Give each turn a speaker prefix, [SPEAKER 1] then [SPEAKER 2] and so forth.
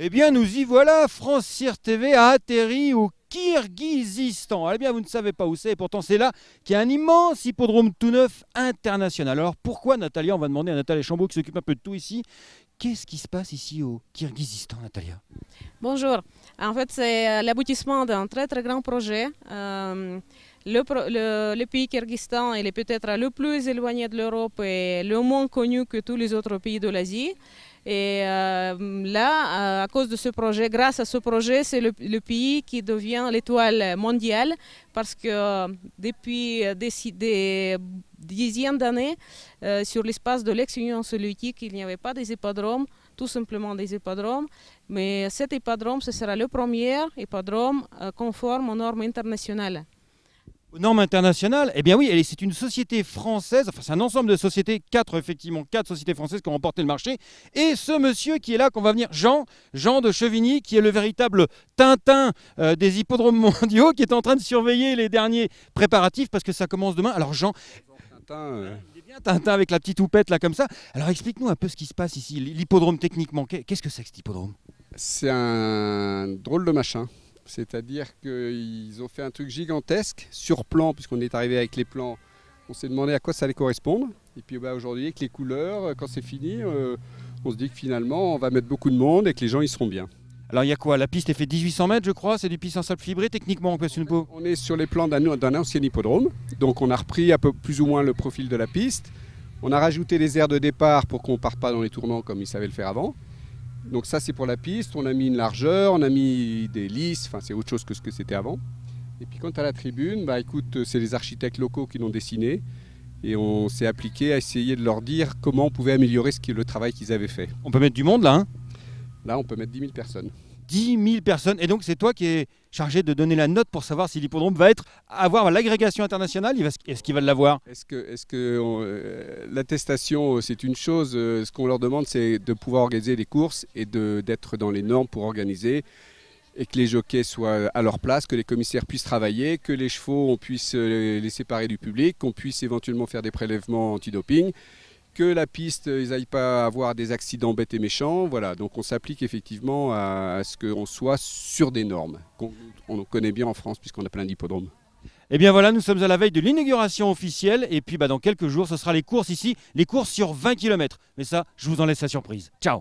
[SPEAKER 1] Eh bien, nous y voilà. France Cyr TV a atterri au Kirghizistan. Eh bien, vous ne savez pas où c'est, et pourtant c'est là qu'il y a un immense hippodrome tout neuf international. Alors pourquoi, Natalia On va demander à Natalia Chambaud qui s'occupe un peu de tout ici. Qu'est-ce qui se passe ici au Kirghizistan, Natalia?
[SPEAKER 2] Bonjour. En fait, c'est euh, l'aboutissement d'un très très grand projet. Euh, le, pays Kyrgyzstan est peut-être le plus éloigné de l'Europe et le moins connu que tous les autres pays de l'Asie. Et euh, là, à cause de ce projet, grâce à ce projet, c'est le, pays qui devient l'étoile mondiale parce que euh, depuis des, des dizaines d'années, euh, sur l'espace de l'ex-Union soviétique, il n'y avait pas des hippodromes, tout simplement des hippodromes. Mais cet hippodrome, ce sera le premier hippodrome euh, conforme aux normes internationales.
[SPEAKER 1] Aux normes internationales, eh bien oui, c'est une société française, enfin c'est un ensemble de sociétés, quatre effectivement, quatre sociétés françaises qui ont remporté le marché. Et ce monsieur qui est là, qu'on va venir, Jean, Jean de Chevigny, qui est le véritable Tintin euh, des hippodromes mondiaux, qui est en train de surveiller les derniers préparatifs parce que ça commence demain. Alors Jean,
[SPEAKER 3] euh.
[SPEAKER 1] il est bien Tintin avec la petite houppette là comme ça. Alors explique-nous un peu ce qui se passe ici, l'hippodrome techniquement. Qu'est-ce que c'est que cet hippodrome?
[SPEAKER 3] C'est un drôle de machin. C'est-à-dire qu'ils ont fait un truc gigantesque sur plan, puisqu'on est arrivé avec les plans. On s'est demandé à quoi ça allait correspondre. Et puis bah, aujourd'hui, avec les couleurs, quand c'est fini, euh, on se dit que finalement, on va mettre beaucoup de monde et que les gens y seront bien.
[SPEAKER 1] Alors il y a quoi? La piste est fait 1800 mètres, je crois. C'est du piste en sable fibré techniquement. Quoi,
[SPEAKER 3] on est sur les plans d'un ancien hippodrome. Donc on a repris un peu plus ou moins le profil de la piste. On a rajouté des aires de départ pour qu'on ne parte pas dans les tournants comme ils savaient le faire avant. Donc ça c'est pour la piste, on a mis une largeur, on a mis des lisses, enfin c'est autre chose que ce que c'était avant. Et puis quant à la tribune, bah écoute, c'est les architectes locaux qui l'ont dessiné et on s'est appliqué à essayer de leur dire comment on pouvait améliorer ce qui, le travail qu'ils avaient fait.
[SPEAKER 1] On peut mettre du monde là hein?
[SPEAKER 3] Là on peut mettre 10 000 personnes.
[SPEAKER 1] 10 000 personnes. Et donc, c'est toi qui es chargé de donner la note pour savoir si l'hippodrome va être, avoir l'agrégation internationale. Est-ce qu'il va l'avoir?
[SPEAKER 3] Est-ce que, euh, l'attestation, c'est une chose euh, Ce qu'on leur demande, c'est de pouvoir organiser les courses et d'être dans les normes pour organiser et que les jockeys soient à leur place, que les commissaires puissent travailler, que les chevaux, on puisse euh, les séparer du public, qu'on puisse éventuellement faire des prélèvements antidoping que la piste, ils n'aillent pas avoir des accidents bêtes et méchants. Voilà, donc on s'applique effectivement à, ce qu'on soit sur des normes qu'on on connaît bien en France puisqu'on a plein d'hippodromes.
[SPEAKER 1] Et eh bien voilà, nous sommes à la veille de l'inauguration officielle et puis bah, dans quelques jours, ce sera les courses ici, les courses sur 20 km. Mais ça, je vous en laisse la surprise. Ciao